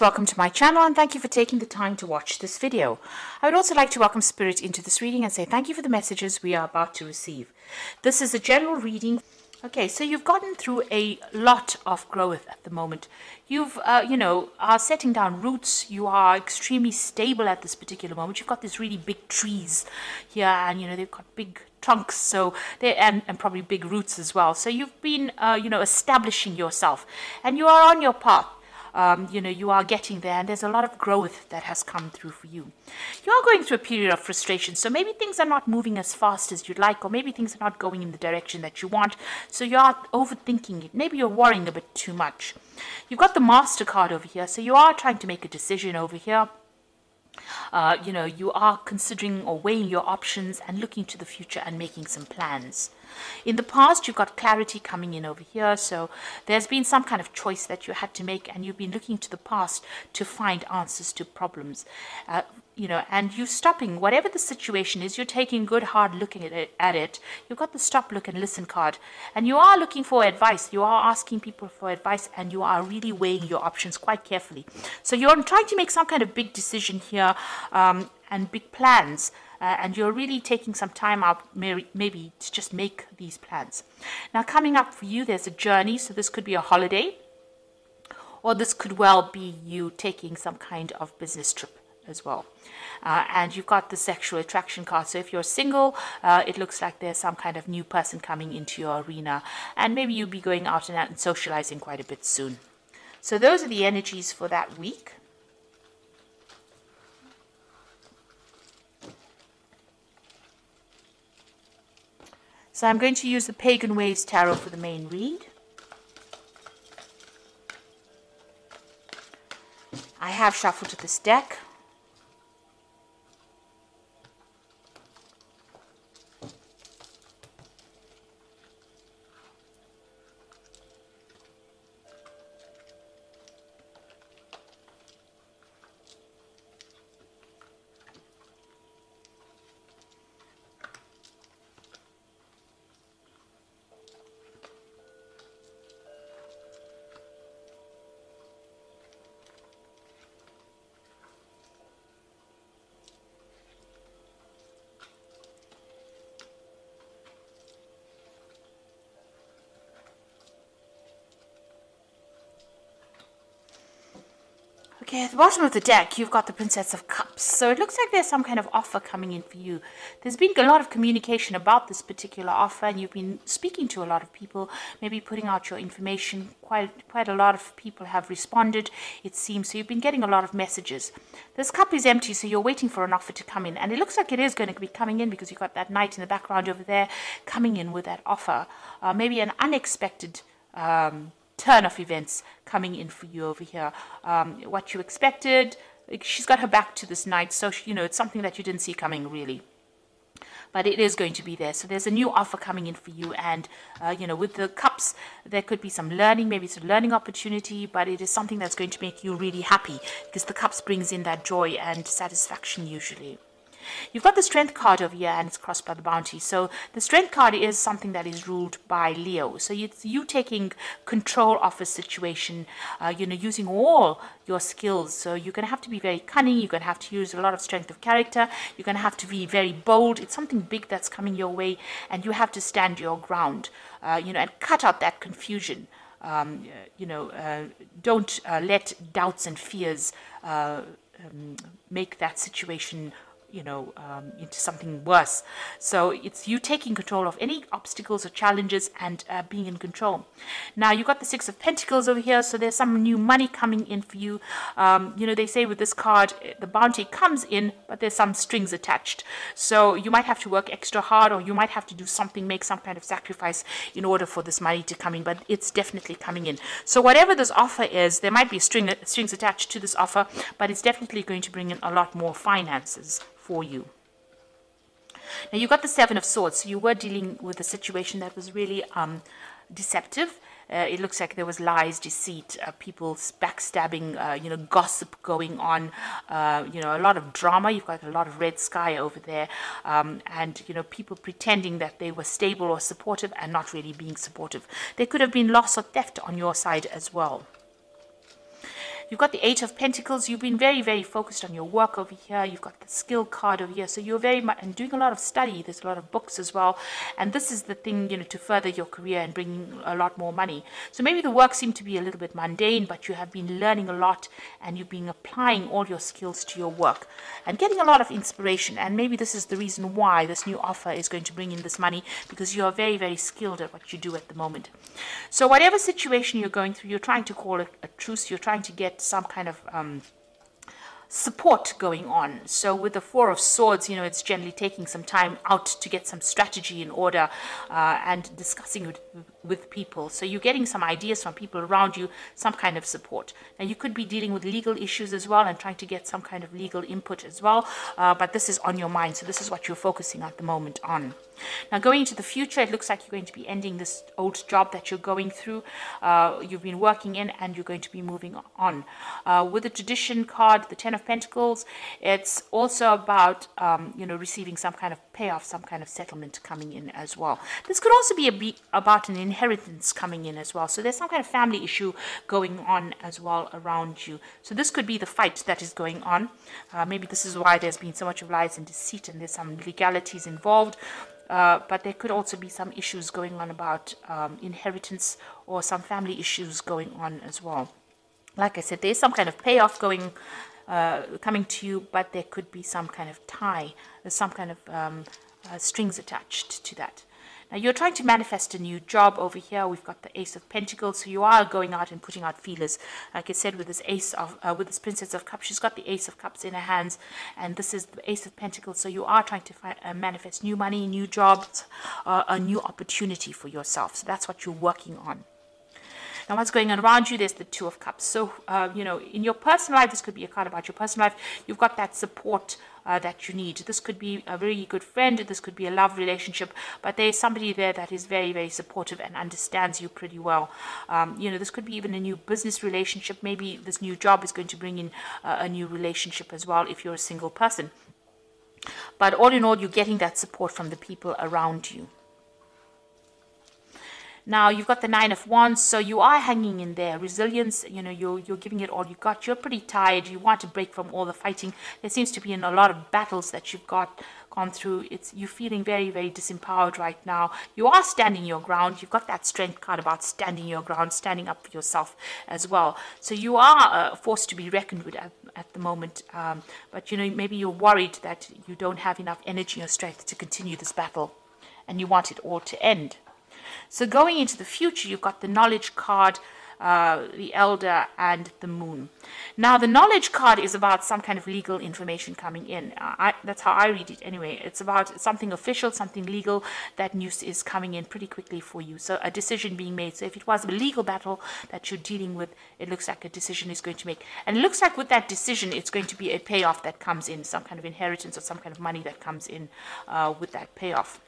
Welcome to my channel and thank you for taking the time to watch this video. I would also like to welcome Spirit into this reading and say thank you for the messages we are about to receive. This is a general reading. Okay, so you've gotten through a lot of growth at the moment. You've, uh, you know, are setting down roots. You are extremely stable at this particular moment. You've got these really big trees here and, you know, they've got big trunks so they and, and probably big roots as well so you've been uh, you know establishing yourself and you are on your path um, you know, you are getting there and there's a lot of growth that has come through for you. You are going through a period of frustration, so maybe things are not moving as fast as you'd like, or maybe things are not going in the direction that you want, so you are overthinking it. Maybe you're worrying a bit too much. You've got the MasterCard over here, so you are trying to make a decision over here. Uh, you know, you are considering or weighing your options and looking to the future and making some plans. In the past, you've got clarity coming in over here. So there's been some kind of choice that you had to make, and you've been looking to the past to find answers to problems. Uh, you know, and you're stopping whatever the situation is. You're taking good hard looking at it, at it. You've got the stop, look, and listen card, and you are looking for advice. You are asking people for advice, and you are really weighing your options quite carefully. So you're trying to make some kind of big decision here um, and big plans uh, and you're really taking some time out maybe to just make these plans. Now, coming up for you, there's a journey, so this could be a holiday, or this could well be you taking some kind of business trip as well. Uh, and you've got the sexual attraction card. So if you're single, uh, it looks like there's some kind of new person coming into your arena, and maybe you'll be going out and out and socializing quite a bit soon. So those are the energies for that week. So I'm going to use the Pagan Waves Tarot for the main read. I have shuffled this deck. Okay, at the bottom of the deck, you've got the Princess of Cups. So it looks like there's some kind of offer coming in for you. There's been a lot of communication about this particular offer, and you've been speaking to a lot of people, maybe putting out your information. Quite, quite a lot of people have responded, it seems. So you've been getting a lot of messages. This cup is empty, so you're waiting for an offer to come in. And it looks like it is going to be coming in because you've got that knight in the background over there coming in with that offer. Uh, maybe an unexpected... Um, turn of events coming in for you over here. Um, what you expected, she's got her back to this knight, so she, you know it's something that you didn't see coming really. But it is going to be there. So there's a new offer coming in for you, and uh, you know with the cups, there could be some learning, maybe it's a learning opportunity, but it is something that's going to make you really happy because the cups brings in that joy and satisfaction usually. You've got the strength card over here and it's crossed by the bounty. So the strength card is something that is ruled by Leo. So it's you taking control of a situation, uh, you know, using all your skills. So you're going to have to be very cunning. You're going to have to use a lot of strength of character. You're going to have to be very bold. It's something big that's coming your way and you have to stand your ground, uh, you know, and cut out that confusion. Um, you know, uh, don't uh, let doubts and fears uh, um, make that situation you know, um, into something worse. So it's you taking control of any obstacles or challenges and uh, being in control. Now you've got the Six of Pentacles over here, so there's some new money coming in for you. Um, you know, they say with this card, the bounty comes in, but there's some strings attached. So you might have to work extra hard or you might have to do something, make some kind of sacrifice in order for this money to come in, but it's definitely coming in. So whatever this offer is, there might be string, strings attached to this offer, but it's definitely going to bring in a lot more finances for you. Now you got the Seven of Swords, so you were dealing with a situation that was really um, deceptive. Uh, it looks like there was lies, deceit, uh, people backstabbing, uh, you know, gossip going on, uh, you know, a lot of drama. You've got a lot of red sky over there, um, and you know, people pretending that they were stable or supportive and not really being supportive. There could have been loss or theft on your side as well. You've got the Eight of Pentacles. You've been very, very focused on your work over here. You've got the skill card over here. So you're very much and doing a lot of study. There's a lot of books as well. And this is the thing, you know, to further your career and bringing a lot more money. So maybe the work seemed to be a little bit mundane, but you have been learning a lot and you've been applying all your skills to your work and getting a lot of inspiration. And maybe this is the reason why this new offer is going to bring in this money because you are very, very skilled at what you do at the moment. So whatever situation you're going through, you're trying to call it a truce. You're trying to get some kind of um, support going on. So with the Four of Swords, you know, it's generally taking some time out to get some strategy in order uh, and discussing it with people. So you're getting some ideas from people around you, some kind of support. Now you could be dealing with legal issues as well and trying to get some kind of legal input as well. Uh, but this is on your mind. So this is what you're focusing at the moment on. Now, going into the future, it looks like you're going to be ending this old job that you're going through, uh, you've been working in, and you're going to be moving on. Uh, with the tradition card, the Ten of Pentacles, it's also about, um, you know, receiving some kind of payoff, some kind of settlement coming in as well. This could also be, be about an inheritance coming in as well. So there's some kind of family issue going on as well around you. So this could be the fight that is going on. Uh, maybe this is why there's been so much of lies and deceit and there's some legalities involved. Uh, but there could also be some issues going on about um, inheritance or some family issues going on as well. Like I said, there's some kind of payoff going, uh, coming to you, but there could be some kind of tie, some kind of um, uh, strings attached to that. Now you're trying to manifest a new job over here. We've got the Ace of Pentacles, so you are going out and putting out feelers. Like I said, with this Ace of, uh, with this Princess of Cups, she's got the Ace of Cups in her hands, and this is the Ace of Pentacles. So you are trying to find, uh, manifest new money, new jobs, uh, a new opportunity for yourself. So that's what you're working on. Now, what's going on around you? There's the Two of Cups. So, uh, you know, in your personal life, this could be a card about your personal life. You've got that support uh, that you need. This could be a very good friend, this could be a love relationship, but there's somebody there that is very, very supportive and understands you pretty well. Um, you know, this could be even a new business relationship. Maybe this new job is going to bring in uh, a new relationship as well if you're a single person. But all in all, you're getting that support from the people around you. Now you've got the nine of wands, so you are hanging in there. Resilience, you know, you're, you're giving it all you got. You're pretty tired. You want to break from all the fighting. There seems to be in a lot of battles that you've got gone through. It's You're feeling very, very disempowered right now. You are standing your ground. You've got that strength card about standing your ground, standing up for yourself as well. So you are uh, forced to be reckoned with at, at the moment. Um, but, you know, maybe you're worried that you don't have enough energy or strength to continue this battle and you want it all to end. So going into the future, you've got the knowledge card, uh, the elder, and the moon. Now, the knowledge card is about some kind of legal information coming in. Uh, I, that's how I read it anyway. It's about something official, something legal that news is coming in pretty quickly for you. So a decision being made. So if it was a legal battle that you're dealing with, it looks like a decision is going to make. And it looks like with that decision, it's going to be a payoff that comes in, some kind of inheritance or some kind of money that comes in uh, with that payoff.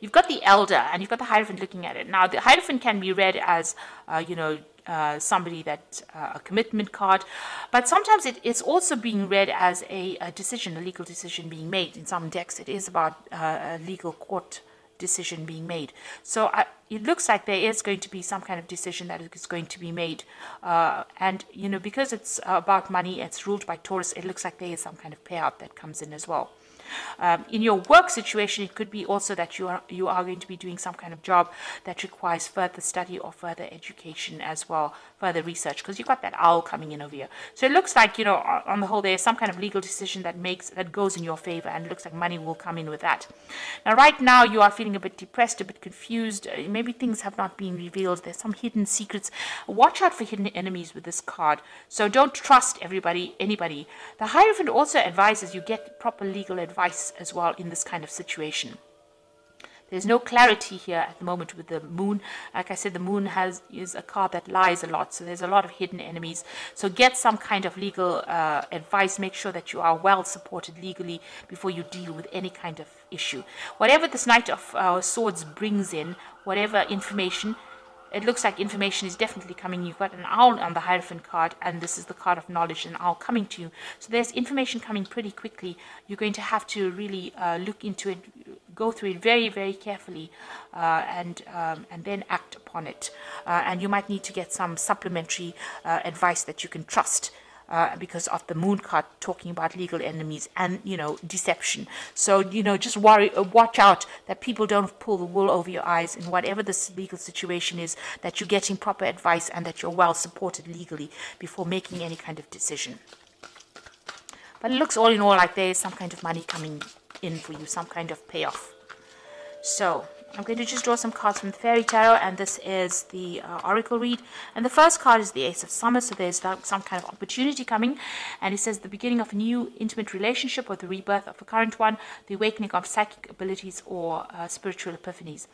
You've got the elder and you've got the Hierophant looking at it. Now, the Hierophant can be read as, uh, you know, uh, somebody that uh, a commitment card, but sometimes it, it's also being read as a, a, decision, a legal decision being made. In some decks, it is about uh, a legal court decision being made. So uh, it looks like there is going to be some kind of decision that is going to be made. Uh, and, you know, because it's about money, it's ruled by Taurus, it looks like there is some kind of payout that comes in as well. Um, in your work situation, it could be also that you are you are going to be doing some kind of job that requires further study or further education as well, further research, because you've got that owl coming in over here. So it looks like you know, on the whole, there's some kind of legal decision that makes that goes in your favor, and it looks like money will come in with that. Now, right now, you are feeling a bit depressed, a bit confused. Uh, maybe things have not been revealed. There's some hidden secrets. Watch out for hidden enemies with this card. So don't trust everybody, anybody. The Hierophant also advises you get proper legal advice advice as well in this kind of situation. There's no clarity here at the moment with the moon. Like I said, the moon has is a card that lies a lot, so there's a lot of hidden enemies. So get some kind of legal uh, advice. Make sure that you are well supported legally before you deal with any kind of issue. Whatever this Knight of uh, Swords brings in, whatever information, it looks like information is definitely coming. You've got an owl on the Hierophant card, and this is the card of knowledge, an owl coming to you. So there's information coming pretty quickly. You're going to have to really uh, look into it, go through it very, very carefully uh, and, um, and then act upon it. Uh, and you might need to get some supplementary uh, advice that you can trust. Uh, because of the moon card talking about legal enemies and you know deception. So you know just worry, uh, watch out that people don't pull the wool over your eyes in whatever this legal situation is. That you're getting proper advice and that you're well supported legally before making any kind of decision. But it looks all in all like there is some kind of money coming in for you, some kind of payoff. So I'm going to just draw some cards from the Fairy Tarot, and this is the uh, Oracle read. And the first card is the Ace of Summer, so there's some kind of opportunity coming. And it says the beginning of a new intimate relationship or the rebirth of a current one, the awakening of psychic abilities or uh, spiritual epiphanies.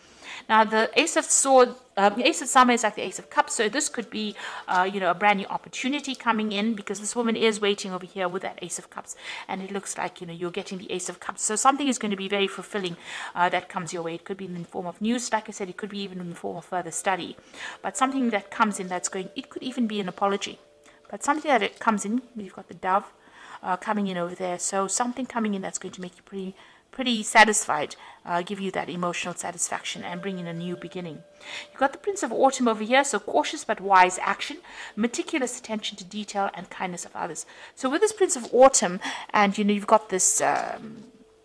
Now, the Ace of Swords, um, Ace of Summer is like the Ace of Cups, so this could be, uh, you know, a brand new opportunity coming in because this woman is waiting over here with that Ace of Cups, and it looks like, you know, you're getting the Ace of Cups. So something is going to be very fulfilling uh, that comes your way. It could be in form of news, like I said, it could be even in the form of further study, but something that comes in that's going, it could even be an apology, but something that it comes in, we've got the dove uh, coming in over there, so something coming in that's going to make you pretty pretty satisfied, uh, give you that emotional satisfaction and bring in a new beginning. You've got the Prince of Autumn over here, so cautious but wise action, meticulous attention to detail and kindness of others. So with this Prince of Autumn, and you know you've got this um,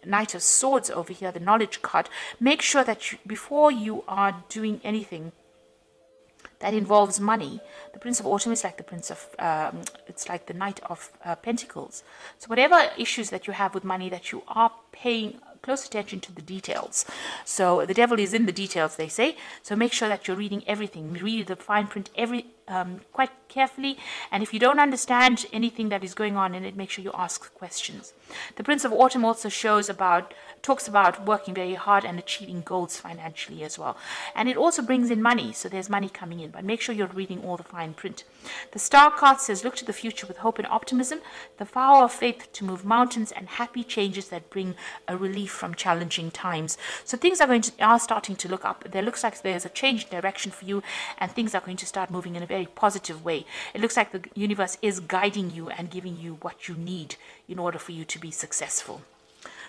Knight of Swords over here, the knowledge card, make sure that you, before you are doing anything that involves money, the Prince of Autumn is like the Prince of, um, it's like the Knight of uh, Pentacles. So whatever issues that you have with money that you are paying close attention to the details. So the devil is in the details, they say. So make sure that you're reading everything. Read the fine print every um, quite carefully. And if you don't understand anything that is going on in it, make sure you ask questions. The Prince of Autumn also shows about, talks about working very hard and achieving goals financially as well. And it also brings in money, so there's money coming in, but make sure you're reading all the fine print. The Star card says, look to the future with hope and optimism, the power of faith to move mountains, and happy changes that bring a relief from challenging times. So things are going to, are starting to look up. There looks like there's a change in direction for you, and things are going to start moving in a very positive way. It looks like the universe is guiding you and giving you what you need in order for you to be successful.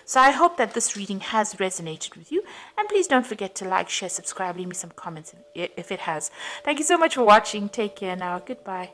So I hope that this reading has resonated with you. And please don't forget to like, share, subscribe, leave me some comments if it has. Thank you so much for watching. Take care now. Goodbye.